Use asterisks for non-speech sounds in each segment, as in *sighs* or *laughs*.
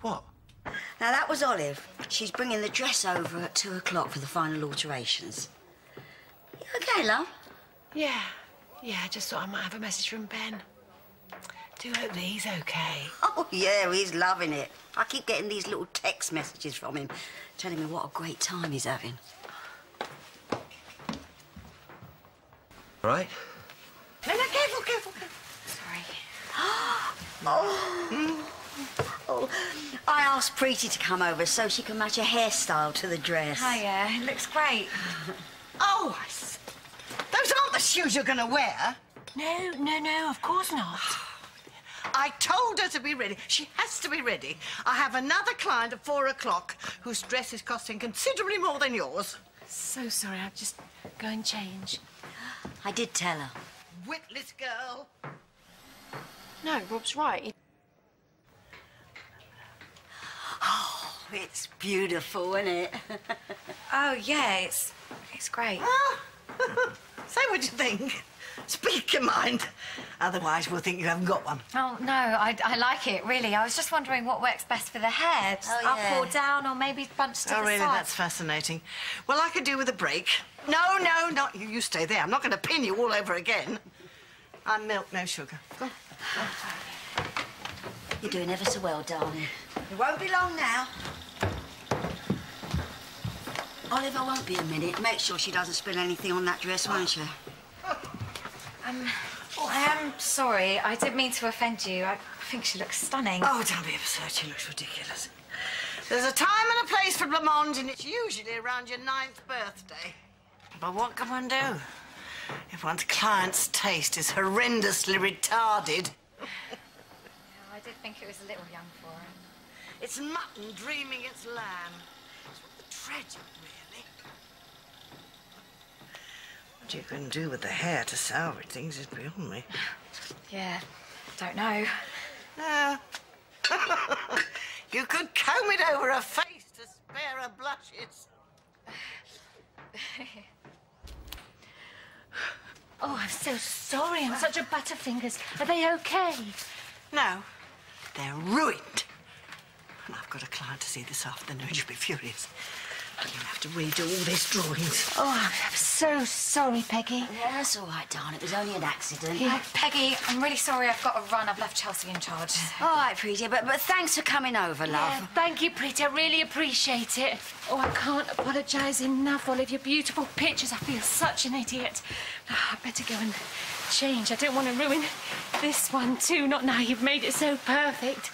What? Now, that was Olive. She's bringing the dress over at two o'clock for the final alterations. You okay, love? Yeah, yeah, I just thought I might have a message from Ben. Do hope that he's okay. *laughs* Oh, yeah, he's loving it. I keep getting these little text messages from him telling me what a great time he's having. All right? No, no, careful, careful, careful. *gasps* Oh, oh. I asked Preeti to come over so she can match her hairstyle to the dress. Hiya, it looks great. *laughs* Oh, those aren't the shoes you're going to wear. No, no, no, of course not. *sighs* I told her to be ready. She has to be ready. I have another client at four o'clock whose dress is costing considerably more than yours. So sorry, I'll just go and change. I did tell her. Witless girl. No, Rob's right. It's beautiful, isn't it? *laughs* Oh, yeah, it's, it's great. Ah. *laughs* Say what you think. Speak your mind. Otherwise, we'll think you haven't got one. Oh, no, I, I like it, really. I was just wondering what works best for the hair. Oh, up yeah. or down, or maybe bunched to Oh, the really? side. That's fascinating. Well, I could do with a break. No, no, not you. You stay there. I'm not going to pin you all over again. I'm milk, no sugar. Go on. You're doing ever so well, darling. It won't be long now. Olive won't be a minute. Make sure she doesn't spill anything on that dress, won't you? Um, I am sorry. I didn't mean to offend you. I think she looks stunning. Oh, don't be absurd. She looks ridiculous. There's a time and a place for blancmange, and it's usually around your ninth birthday. But what can one do if one's client's taste is horrendously retarded? *laughs* I did think it was a little young for her. It's mutton dreaming it's lamb. It's rather tragic, really. What you can do with the hair to salvage things is beyond me. Yeah, don't know. No. *laughs* you could comb it over her face to spare her blushes. *laughs* Oh, I'm so sorry. I'm such a butterfingers. Are they okay? No, they're ruined. And I've got a client to see this afternoon. She'll be furious. I'm going to have to redo all these drawings. Oh, I'm so sorry, Peggy. Yeah, that's all right, darling. It was only an accident. Yeah, Peggy, I'm really sorry I've got to run. I've left Chelsea in charge. All right, Preeti, but, but thanks for coming over, love. Yeah, thank you, Preeti. I really appreciate it. Oh, I can't apologise enough, Olive Your beautiful pictures. I feel such an idiot. Ah, I better go and change. I don't want to ruin this one, too. Not now you've made it so perfect.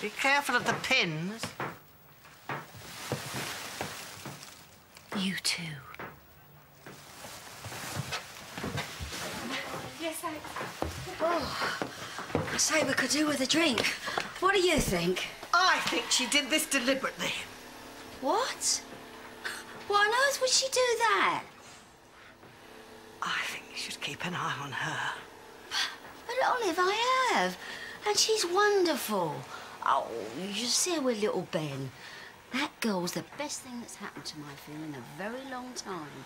Be careful of the pins. You too. Yes, I... Oh, I say we could do with a drink. What do you think? I think she did this deliberately. What? Why on earth would she do that? I think you should keep an eye on her. But Olive, I have. And she's wonderful. Oh, you see her with little Ben. That girl's the best thing that's happened to my film in a very long time.